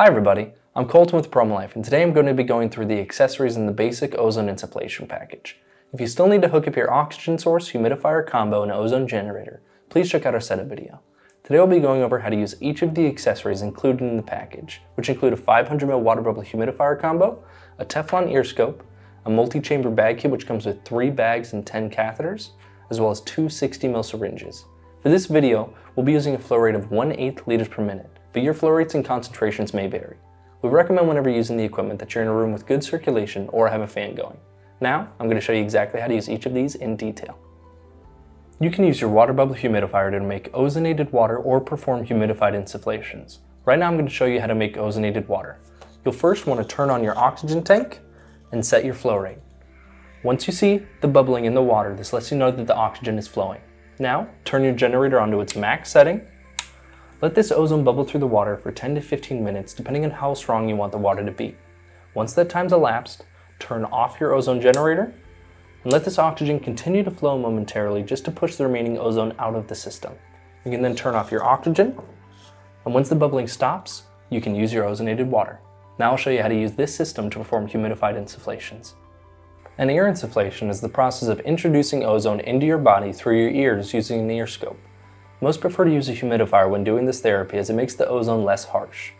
Hi everybody, I'm Colton with PromoLife and today I'm going to be going through the accessories in the basic ozone insufflation package. If you still need to hook up your oxygen source, humidifier combo, and ozone generator, please check out our setup video. Today I'll be going over how to use each of the accessories included in the package, which include a 500ml water bubble humidifier combo, a Teflon ear scope, a multi-chamber bag kit which comes with 3 bags and 10 catheters, as well as two 60ml syringes. For this video, we'll be using a flow rate of 1 8 liters per minute, but your flow rates and concentrations may vary. We recommend whenever using the equipment that you're in a room with good circulation or have a fan going. Now, I'm going to show you exactly how to use each of these in detail. You can use your water bubble humidifier to make ozonated water or perform humidified insufflations. Right now I'm going to show you how to make ozonated water. You'll first want to turn on your oxygen tank and set your flow rate. Once you see the bubbling in the water, this lets you know that the oxygen is flowing. Now, turn your generator onto its max setting let this ozone bubble through the water for 10 to 15 minutes depending on how strong you want the water to be. Once that time's elapsed, turn off your ozone generator and let this oxygen continue to flow momentarily just to push the remaining ozone out of the system. You can then turn off your oxygen and once the bubbling stops, you can use your ozonated water. Now I'll show you how to use this system to perform humidified insufflations. An ear insufflation is the process of introducing ozone into your body through your ears using an ear scope. Most prefer to use a humidifier when doing this therapy as it makes the ozone less harsh.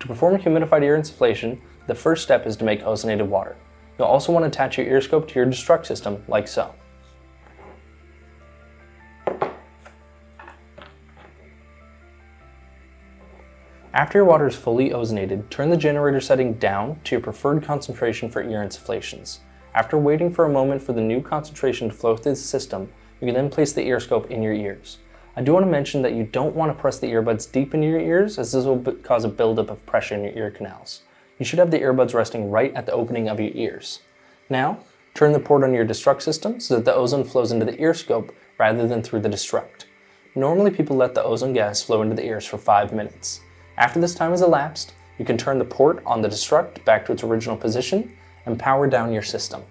To perform a humidified ear insufflation, the first step is to make ozonated water. You'll also want to attach your ear scope to your destruct system, like so. After your water is fully ozonated, turn the generator setting down to your preferred concentration for ear insufflations. After waiting for a moment for the new concentration to flow through the system, you can then place the ear scope in your ears. I do want to mention that you don't want to press the earbuds deep into your ears as this will cause a buildup of pressure in your ear canals. You should have the earbuds resting right at the opening of your ears. Now, turn the port on your destruct system so that the ozone flows into the ear scope rather than through the destruct. Normally people let the ozone gas flow into the ears for 5 minutes. After this time has elapsed, you can turn the port on the destruct back to its original position and power down your system.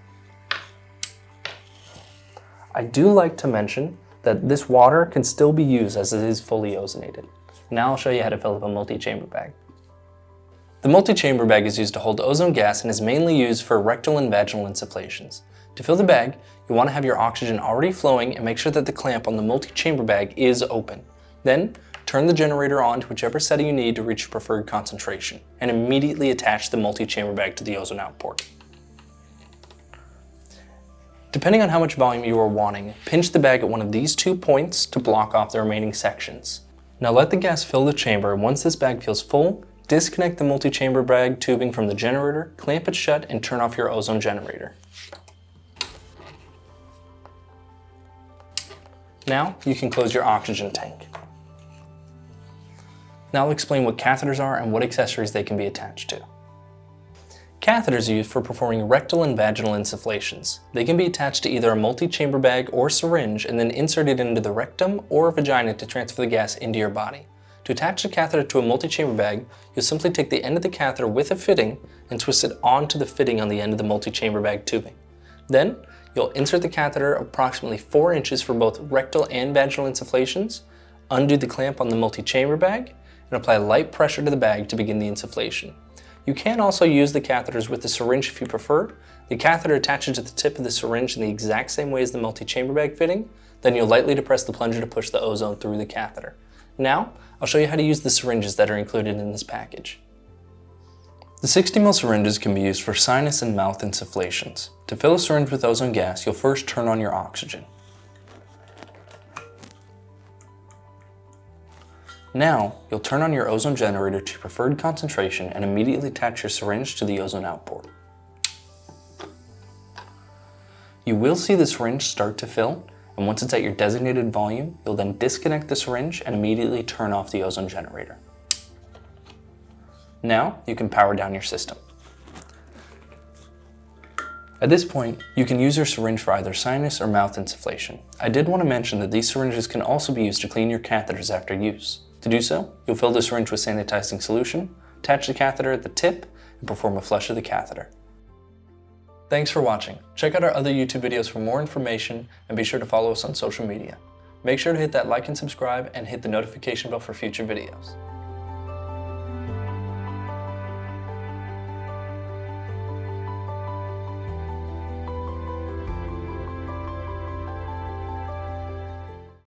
I do like to mention that this water can still be used as it is fully ozonated. Now I'll show you how to fill up a multi-chamber bag. The multi-chamber bag is used to hold ozone gas and is mainly used for rectal and vaginal insufflations. To fill the bag, you want to have your oxygen already flowing and make sure that the clamp on the multi-chamber bag is open. Then, turn the generator on to whichever setting you need to reach your preferred concentration, and immediately attach the multi-chamber bag to the ozone out port. Depending on how much volume you are wanting, pinch the bag at one of these two points to block off the remaining sections. Now let the gas fill the chamber once this bag feels full, disconnect the multi-chamber bag tubing from the generator, clamp it shut, and turn off your ozone generator. Now you can close your oxygen tank. Now I'll explain what catheters are and what accessories they can be attached to. Catheters are used for performing rectal and vaginal insufflations. They can be attached to either a multi-chamber bag or syringe and then inserted into the rectum or vagina to transfer the gas into your body. To attach the catheter to a multi-chamber bag, you'll simply take the end of the catheter with a fitting and twist it onto the fitting on the end of the multi-chamber bag tubing. Then, you'll insert the catheter approximately 4 inches for both rectal and vaginal insufflations, undo the clamp on the multi-chamber bag, and apply light pressure to the bag to begin the insufflation. You can also use the catheters with the syringe if you prefer. The catheter attaches to the tip of the syringe in the exact same way as the multi-chamber bag fitting. Then you'll lightly depress the plunger to push the ozone through the catheter. Now, I'll show you how to use the syringes that are included in this package. The 60 ml syringes can be used for sinus and mouth insufflations. To fill a syringe with ozone gas, you'll first turn on your oxygen. Now, you'll turn on your ozone generator to preferred concentration and immediately attach your syringe to the ozone out port. You will see the syringe start to fill, and once it's at your designated volume, you'll then disconnect the syringe and immediately turn off the ozone generator. Now, you can power down your system. At this point, you can use your syringe for either sinus or mouth insufflation. I did want to mention that these syringes can also be used to clean your catheters after use. To do so, you'll fill the syringe with sanitizing solution, attach the catheter at the tip, and perform a flush of the catheter. Thanks for watching. Check out our other YouTube videos for more information and be sure to follow us on social media. Make sure to hit that like and subscribe and hit the notification bell for future videos.